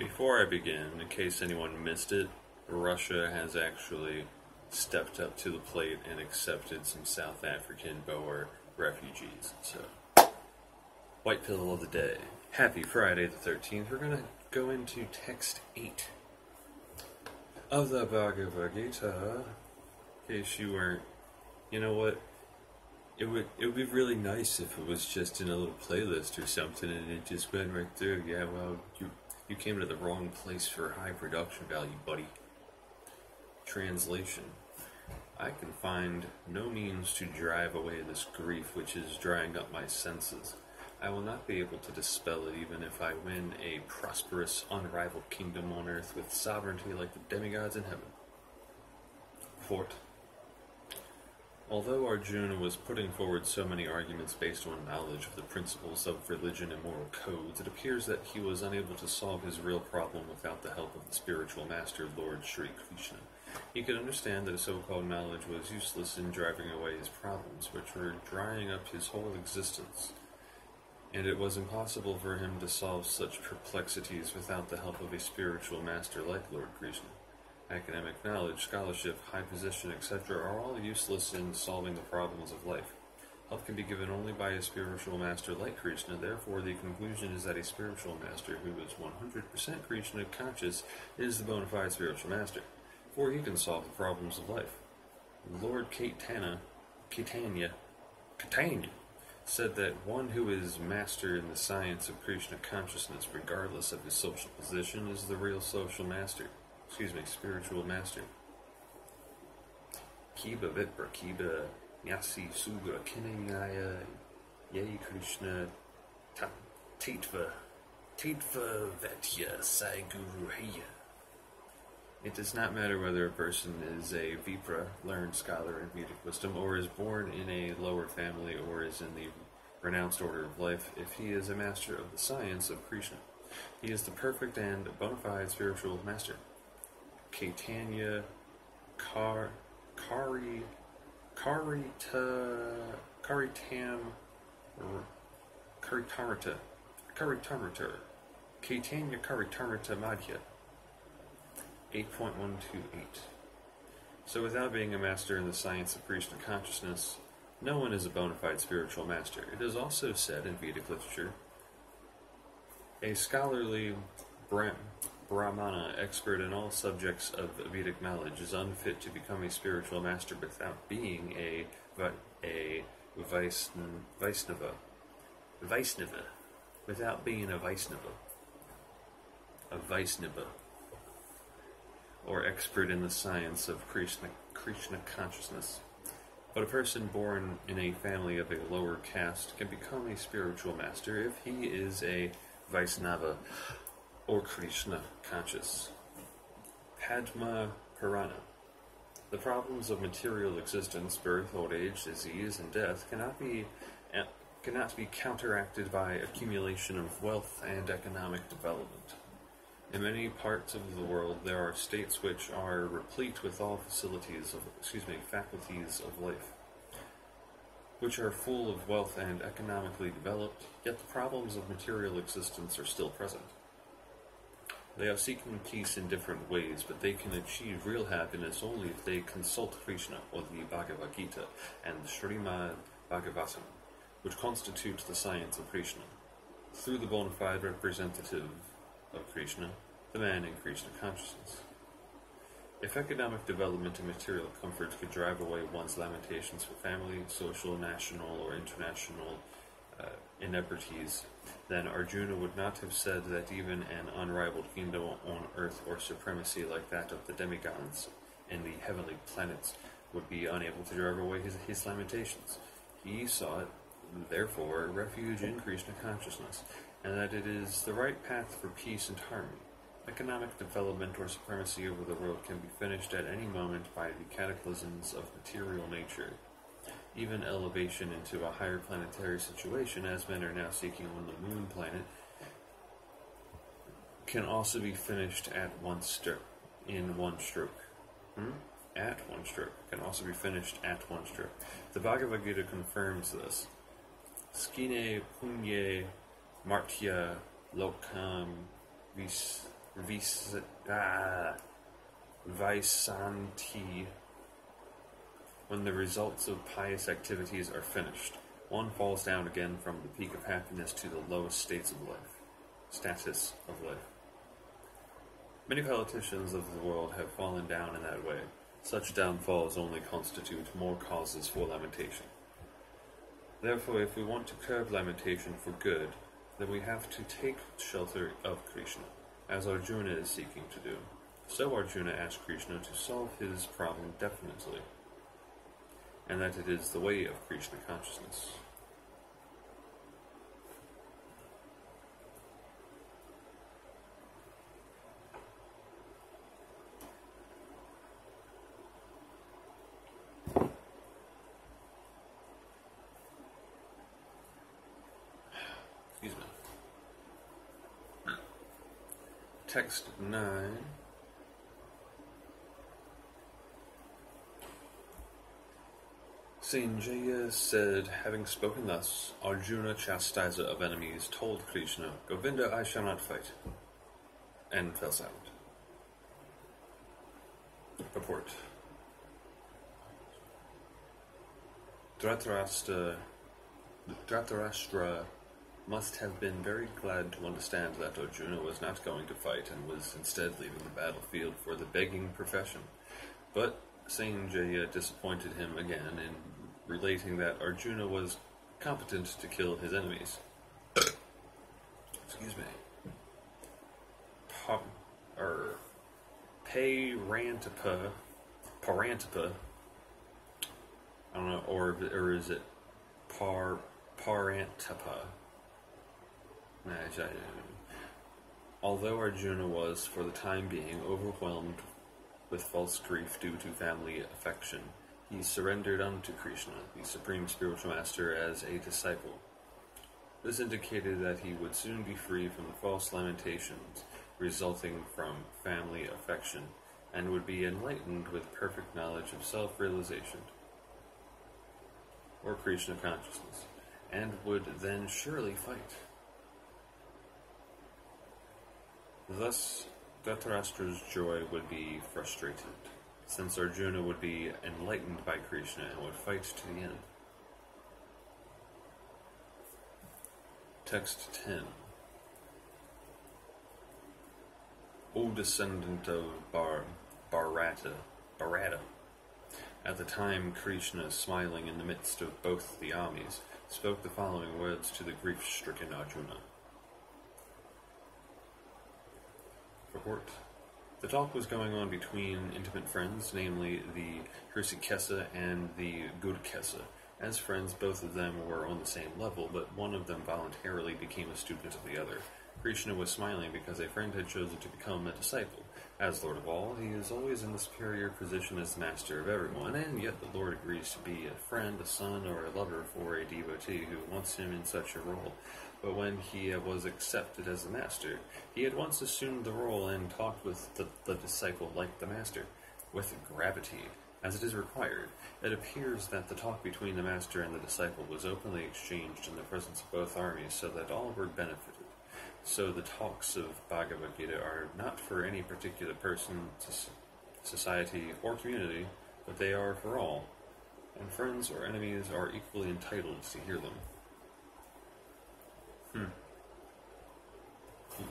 Before I begin, in case anyone missed it, Russia has actually stepped up to the plate and accepted some South African Boer refugees. So, white pill of the day. Happy Friday the 13th. We're going to go into text 8 of the Bhagavad Gita. In case you weren't, you know what? It would it would be really nice if it was just in a little playlist or something and it just went right through. Yeah, well, you you came to the wrong place for high production value, buddy. Translation. I can find no means to drive away this grief which is drying up my senses. I will not be able to dispel it even if I win a prosperous, unrivaled kingdom on earth with sovereignty like the demigods in heaven. Fort. Although Arjuna was putting forward so many arguments based on knowledge of the principles of religion and moral codes, it appears that he was unable to solve his real problem without the help of the spiritual master, Lord Sri Krishna. He could understand that so-called knowledge was useless in driving away his problems, which were drying up his whole existence, and it was impossible for him to solve such perplexities without the help of a spiritual master like Lord Krishna. Academic knowledge, scholarship, high position, etc. are all useless in solving the problems of life. Help can be given only by a spiritual master like Krishna, therefore the conclusion is that a spiritual master who is 100% Krishna conscious is the bona fide spiritual master, for he can solve the problems of life. Lord Caitanya, Caitanya, Caitanya said that one who is master in the science of Krishna consciousness, regardless of his social position, is the real social master excuse me, spiritual master. Kiba Vipra, Kiba Nyasi Suga, Kinayaya, Yay Krishna, Tatva, Tatva Vetya Sai Guru Heya. It does not matter whether a person is a Vipra, learned scholar in Vedic wisdom, or is born in a lower family, or is in the renounced order of life, if he is a master of the science of Krishna. He is the perfect and bona fide spiritual master. Caitanya, Car, Kari, Karita, Karitam, Karitarita, Karitarita, Caitanya Karitarita Madhya, 8.128. So without being a master in the science of Krishna consciousness, no one is a bona fide spiritual master. It is also said in Vedic literature, a scholarly Brahm, Brahmana, expert in all subjects of Vedic knowledge, is unfit to become a spiritual master without being a a Vaisnava. Vaisnava. Without being a Vaisnava. A Vaisnava. Or expert in the science of Krishna, Krishna consciousness. But a person born in a family of a lower caste can become a spiritual master if he is a Vaisnava or Krishna conscious. Padma Purana. The problems of material existence, birth, old age, disease, and death cannot be eh, cannot be counteracted by accumulation of wealth and economic development. In many parts of the world, there are states which are replete with all facilities of, excuse me, faculties of life, which are full of wealth and economically developed, yet the problems of material existence are still present. They are seeking peace in different ways, but they can achieve real happiness only if they consult Krishna or the Bhagavad Gita and the Srimad Bhagavatam, which constitutes the science of Krishna. Through the bona fide representative of Krishna, the man in Krishna consciousness. If economic development and material comforts could drive away one's lamentations for family, social, national, or international uh, then Arjuna would not have said that even an unrivaled kingdom on earth or supremacy like that of the demigods and the heavenly planets would be unable to drive away his, his lamentations. He sought, therefore, refuge in Krishna consciousness, and that it is the right path for peace and harmony. Economic development or supremacy over the world can be finished at any moment by the cataclysms of material nature even elevation into a higher planetary situation, as men are now seeking on the moon planet, can also be finished at one stroke, in one stroke. Hmm? At one stroke. Can also be finished at one stroke. The Bhagavad Gita confirms this. Skine punye martya lokam vis vis, ah, Vaisanti. When the results of pious activities are finished, one falls down again from the peak of happiness to the lowest states of life, status of life. Many politicians of the world have fallen down in that way. Such downfalls only constitute more causes for lamentation. Therefore, if we want to curb lamentation for good, then we have to take shelter of Krishna, as Arjuna is seeking to do. So Arjuna asked Krishna to solve his problem definitely, and that it is the way of Krishna consciousness. Excuse me. Text 9. Sanjaya said, having spoken thus, Arjuna, chastiser of enemies, told Krishna, Govinda, I shall not fight, and fell silent. Purport Dhritarashtra, Dhritarashtra must have been very glad to understand that Arjuna was not going to fight and was instead leaving the battlefield for the begging profession. But Sanjaya disappointed him again in relating that Arjuna was competent to kill his enemies. Excuse me. Pa, er, Parantapa, Parantapa. I don't know, or or is it Par Parantapa? Nah, I- Although Arjuna was, for the time being, overwhelmed with false grief due to family affection, he surrendered unto Krishna, the supreme spiritual master, as a disciple. This indicated that he would soon be free from the false lamentations resulting from family affection, and would be enlightened with perfect knowledge of self realization, or Krishna consciousness, and would then surely fight. Thus, Dhritarashtra's joy would be frustrated, since Arjuna would be enlightened by Krishna and would fight to the end. Text 10 O descendant of Bar, Bharata, Bharata, at the time Krishna, smiling in the midst of both the armies, spoke the following words to the grief-stricken Arjuna. Purport. The talk was going on between intimate friends, namely the Hrishikesa and the Gudkesa. As friends, both of them were on the same level, but one of them voluntarily became a student of the other. Krishna was smiling because a friend had chosen to become a disciple. As Lord of all, he is always in the superior position as master of everyone, and yet the Lord agrees to be a friend, a son, or a lover for a devotee who wants him in such a role. But when he was accepted as a master, he at once assumed the role and talked with the, the disciple like the master, with gravity, as it is required. It appears that the talk between the master and the disciple was openly exchanged in the presence of both armies, so that all were benefited. So the talks of Bhagavad Gita are not for any particular person, soc- society, or community, but they are for all, and friends or enemies are equally entitled to hear them.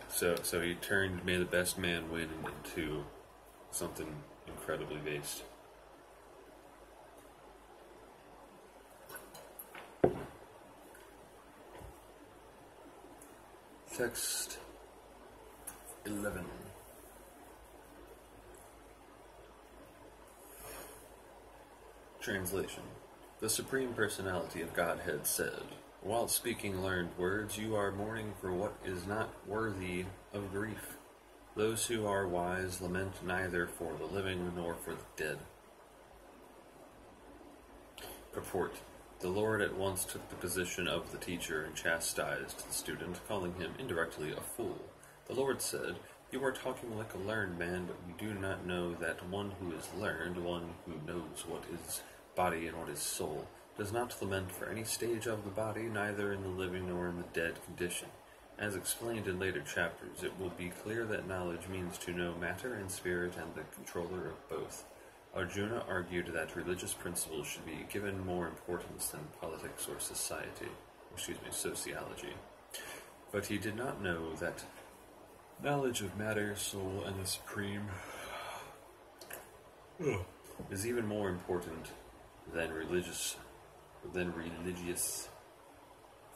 So, so he turned "May the best man win" into something incredibly based. Text eleven. Translation The Supreme Personality of Godhead said, While speaking learned words, you are mourning for what is not worthy of grief. Those who are wise lament neither for the living nor for the dead. Purport The Lord at once took the position of the teacher and chastised the student, calling him indirectly a fool. The Lord said, You are talking like a learned man, but you do not know that one who is learned, one who knows what is body and what is soul, does not lament for any stage of the body, neither in the living nor in the dead condition. As explained in later chapters, it will be clear that knowledge means to know matter and spirit and the controller of both. Arjuna argued that religious principles should be given more importance than politics or society, excuse me, sociology. But he did not know that knowledge of matter, soul, and the supreme is even more important than religious than religious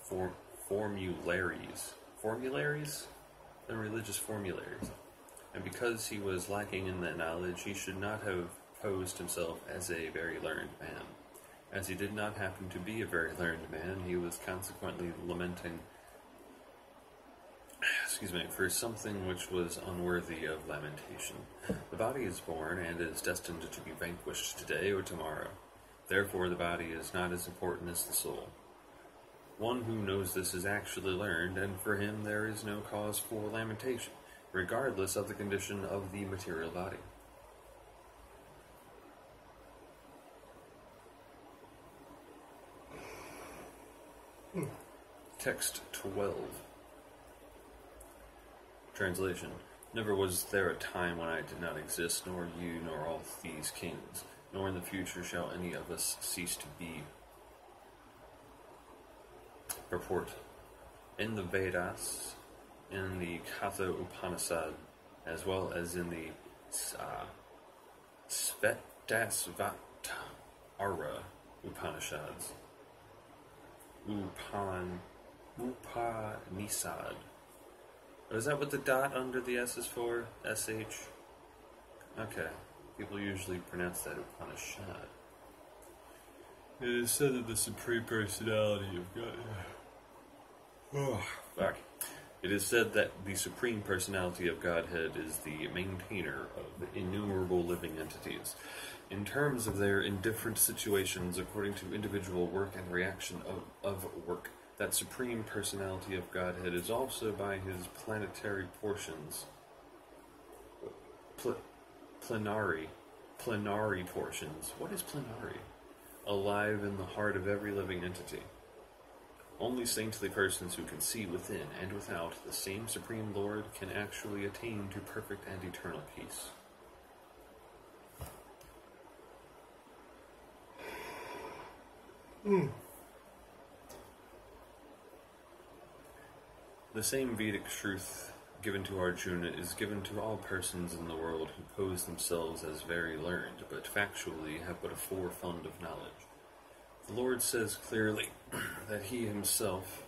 for, formularies. Formularies? Than religious formularies. And because he was lacking in that knowledge, he should not have posed himself as a very learned man. As he did not happen to be a very learned man, he was consequently lamenting excuse me, for something which was unworthy of lamentation. The body is born and is destined to be vanquished today or tomorrow. Therefore, the body is not as important as the soul. One who knows this is actually learned, and for him there is no cause for lamentation, regardless of the condition of the material body. Text 12. Translation Never was there a time when I did not exist, nor you, nor all these kings, nor in the future shall any of us cease to be. Purport In the Vedas, in the Katha Upanishad, as well as in the uh, Svetasvatara Upanishads, Upan, Upanishad, is that what the dot under the S is for? SH? Okay. People usually pronounce that Upanishad. It is said that the Supreme Personality of God. Oh, fuck. It is said that the Supreme Personality of Godhead is the maintainer of innumerable living entities. In terms of their indifferent situations according to individual work and reaction of, of work, that supreme personality of Godhead is also by his planetary portions, pl- plenary, plenary portions. What is plenary? Alive in the heart of every living entity. Only saintly persons who can see within and without the same Supreme Lord can actually attain to perfect and eternal peace. Hmm. The same Vedic truth given to Arjuna is given to all persons in the world who pose themselves as very learned, but factually have but a four fund of knowledge. The Lord says clearly that he himself,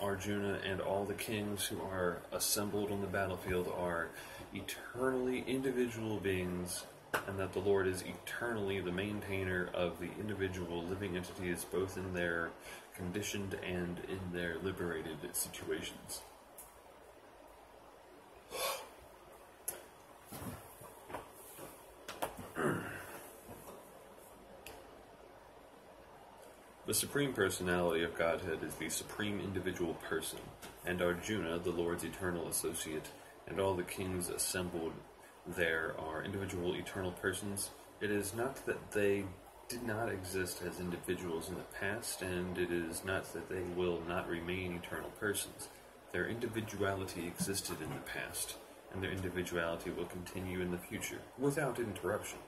Arjuna, and all the kings who are assembled on the battlefield are eternally individual beings, and that the Lord is eternally the maintainer of the individual living entities, both in their conditioned and in their liberated situations. The Supreme Personality of Godhead is the supreme individual person, and Arjuna, the Lord's eternal associate, and all the kings assembled there are individual eternal persons. It is not that they did not exist as individuals in the past, and it is not that they will not remain eternal persons. Their individuality existed in the past, and their individuality will continue in the future, without interruption.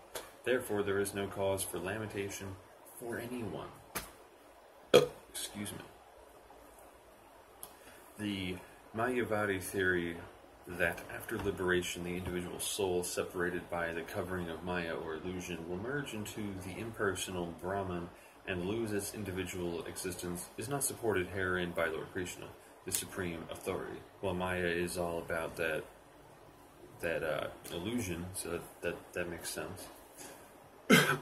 Therefore, there is no cause for lamentation for anyone. Excuse me. The Mayavadi theory that after liberation the individual soul separated by the covering of Maya or illusion will merge into the impersonal Brahman and lose its individual existence is not supported herein by Lord Krishna, the supreme authority. While Maya is all about that that uh, illusion, so that, that, that makes sense. the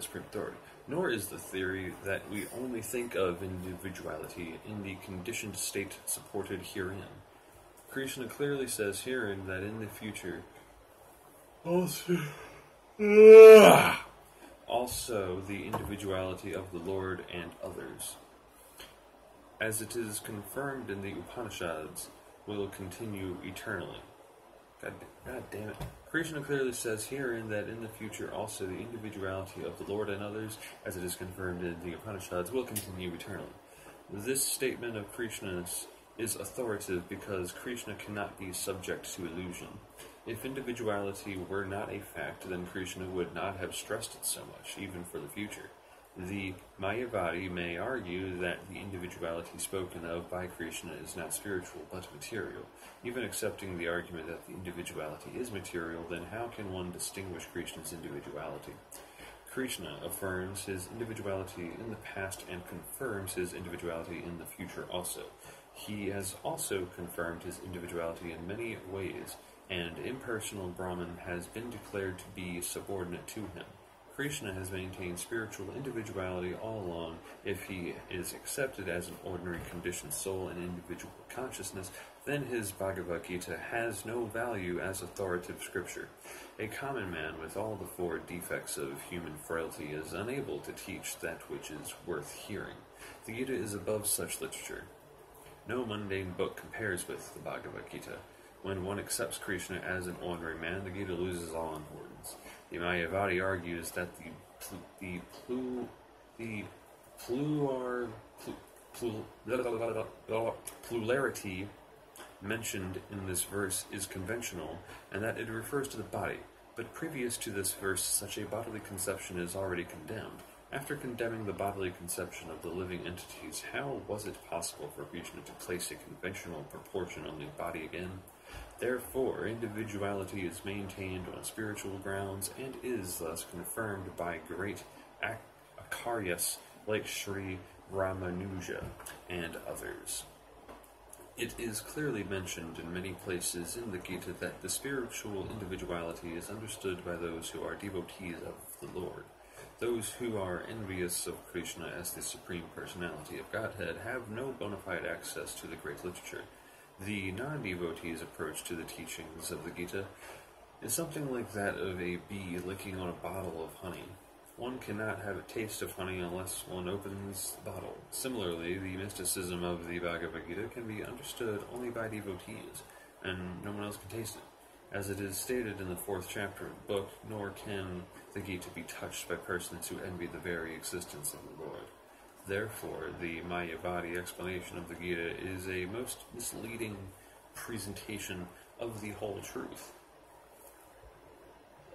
supreme authority nor is the theory that we only think of individuality in the conditioned state supported herein. Krishna clearly says herein that in the future, also, also the individuality of the Lord and others, as it is confirmed in the Upanishads, will continue eternally. God, God damn it. Krishna clearly says herein that in the future also the individuality of the Lord and others, as it is confirmed in the Upanishads, will continue eternally. This statement of Krishna's is authoritative because Krishna cannot be subject to illusion. If individuality were not a fact, then Krishna would not have stressed it so much, even for the future. The Mayavadi may argue that the individuality spoken of by Krishna is not spiritual but material. Even accepting the argument that the individuality is material, then how can one distinguish Krishna's individuality? Krishna affirms his individuality in the past and confirms his individuality in the future also. He has also confirmed his individuality in many ways, and impersonal Brahman has been declared to be subordinate to him. Krishna has maintained spiritual individuality all along. If he is accepted as an ordinary conditioned soul and individual consciousness, then his Bhagavad Gita has no value as authoritative scripture. A common man with all the four defects of human frailty is unable to teach that which is worth hearing. The Gita is above such literature. No mundane book compares with the Bhagavad Gita. When one accepts Krishna as an ordinary man, the Gita loses all importance. The argues that the the plu, the pluar, plu, plu, plurality mentioned in this verse is conventional, and that it refers to the body. But previous to this verse, such a bodily conception is already condemned. After condemning the bodily conception of the living entities, how was it possible for Krishna to place a conventional proportion on the body again? Therefore, individuality is maintained on spiritual grounds and is thus confirmed by great acharyas like Sri Ramanuja and others. It is clearly mentioned in many places in the Gita that the spiritual individuality is understood by those who are devotees of the Lord. Those who are envious of Krishna as the Supreme Personality of Godhead have no bona fide access to the great literature. The non devotee's approach to the teachings of the Gita is something like that of a bee licking on a bottle of honey. One cannot have a taste of honey unless one opens the bottle. Similarly, the mysticism of the Bhagavad Gita can be understood only by devotees, and no one else can taste it. As it is stated in the fourth chapter of the book, nor can the Gita be touched by persons who envy the very existence of the Lord. Therefore, the Mayavadi explanation of the Gita is a most misleading presentation of the whole truth.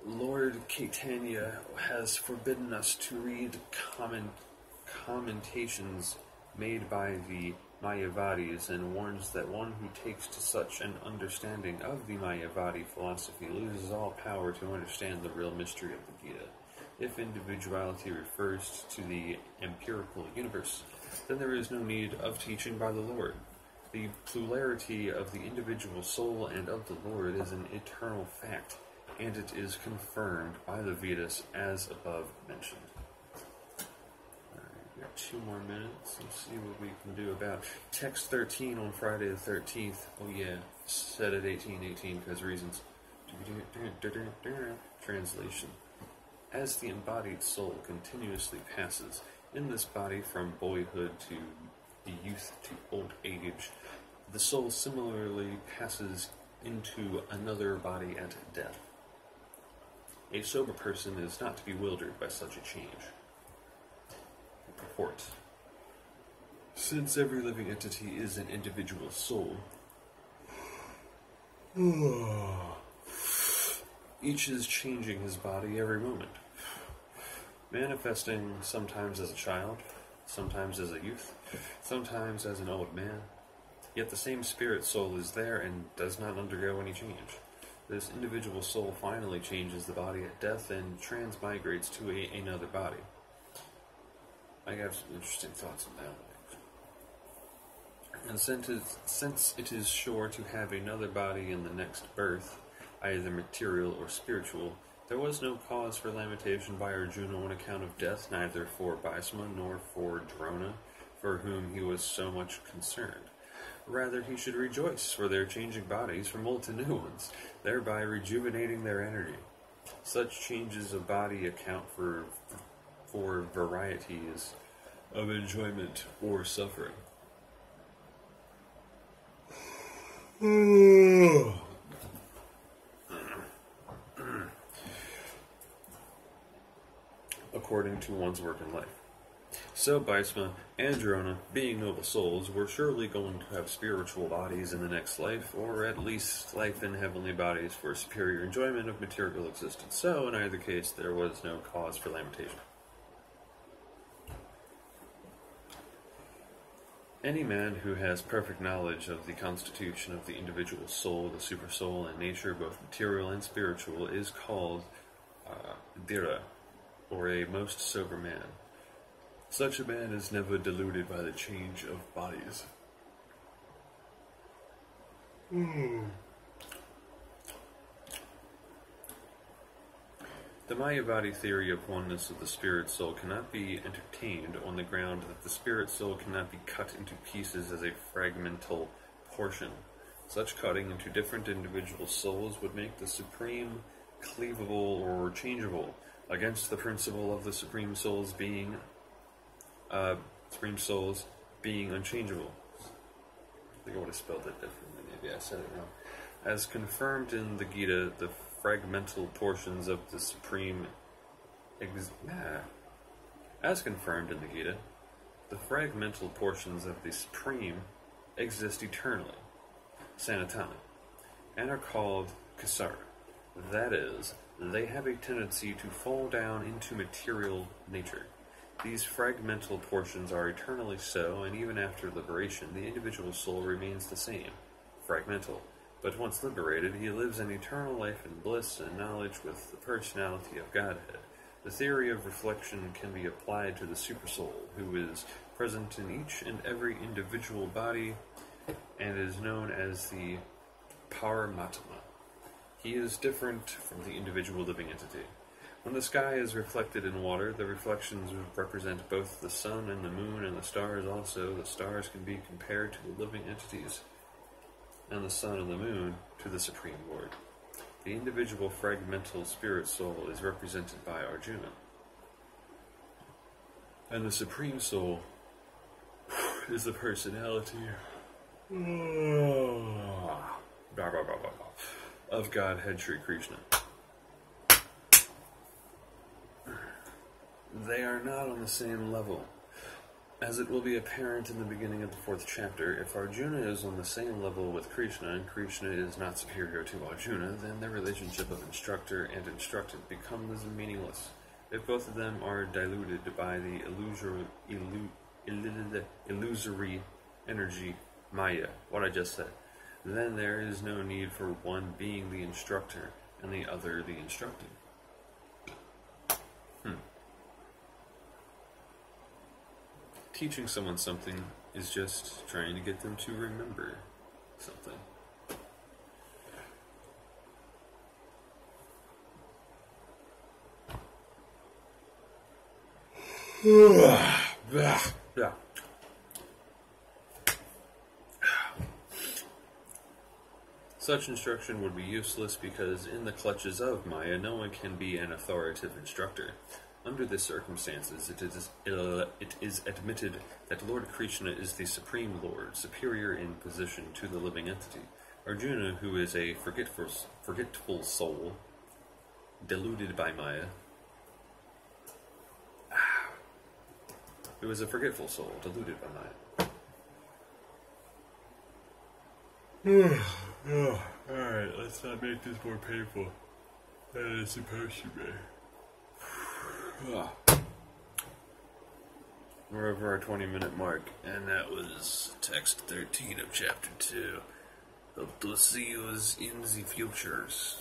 Lord Caitanya has forbidden us to read comment, commentations made by the Mayavadis and warns that one who takes to such an understanding of the Mayavadi philosophy loses all power to understand the real mystery of the Gita. If individuality refers to the empirical universe, then there is no need of teaching by the Lord. The plurality of the individual soul and of the Lord is an eternal fact, and it is confirmed by the Vedas as above mentioned two more minutes Let's see what we can do about text 13 on Friday the 13th. Oh yeah, set at 1818 because reasons. Translation. As the embodied soul continuously passes in this body from boyhood to the youth to old age, the soul similarly passes into another body at death. A sober person is not to be bewildered by such a change Purport. Since every living entity is an individual soul, each is changing his body every moment, manifesting sometimes as a child, sometimes as a youth, sometimes as an old man. Yet the same spirit soul is there and does not undergo any change. This individual soul finally changes the body at death and transmigrates to a, another body. I have some interesting thoughts on that. And since since it is sure to have another body in the next birth, either material or spiritual, there was no cause for lamentation by Arjuna on account of death, neither for Bhisma nor for Drona, for whom he was so much concerned. Rather, he should rejoice for their changing bodies from old to new ones, thereby rejuvenating their energy. Such changes of body account for for varieties of enjoyment or suffering. According to one's work in life. So Bhisma and Drona, being noble souls, were surely going to have spiritual bodies in the next life, or at least life in heavenly bodies for superior enjoyment of material existence. So, in either case, there was no cause for lamentation. Any man who has perfect knowledge of the constitution of the individual soul, the supersoul, and nature, both material and spiritual, is called uh, dhira, or a most sober man. Such a man is never deluded by the change of bodies. Hmm. The Mayavadi theory of oneness of the spirit soul cannot be entertained on the ground that the spirit soul cannot be cut into pieces as a fragmental portion. Such cutting into different individual souls would make the supreme cleavable or changeable against the principle of the supreme soul's being uh, supreme souls being unchangeable. I think I would have spelled it differently. Maybe I said it wrong. As confirmed in the Gita, the fragmental portions of the supreme. Ex- nah. As confirmed in the Gita, the fragmental portions of the supreme exist eternally, sanatana, and are called kasara. That is, they have a tendency to fall down into material nature. These fragmental portions are eternally so, and even after liberation, the individual soul remains the same, fragmental. But once liberated, he lives an eternal life in bliss and knowledge with the personality of Godhead. The theory of reflection can be applied to the supersoul, who is present in each and every individual body and is known as the Paramatma. He is different from the individual living entity. When the sky is reflected in water, the reflections represent both the sun and the moon and the stars also. The stars can be compared to the living entities, and the sun and the moon to the Supreme Lord. The individual fragmental spirit soul is represented by Arjuna. And the Supreme Soul is the personality of Godhead Sri Krishna. They are not on the same level. As it will be apparent in the beginning of the fourth chapter, if Arjuna is on the same level with Krishna and Krishna is not superior to Arjuna, then the relationship of instructor and instructed becomes meaningless. If both of them are diluted by the illusory, illu, illusory energy, Maya, what I just said, then there is no need for one being the instructor and the other the instructed. Hmm. Teaching someone something is just trying to get them to remember something. yeah. Such instruction would be useless because, in the clutches of Maya, no one can be an authoritative instructor. Under these circumstances, it is, it is admitted that Lord Krishna is the Supreme Lord, superior in position to the living entity. Arjuna, who is a forgetful, forgetful soul, deluded by Maya, who is a forgetful soul, deluded by Maya. Oh, alright, let's not make this more painful than it's supposed to be. We're over our 20 minute mark, and that was text 13 of chapter 2. Hope to see you in the futures.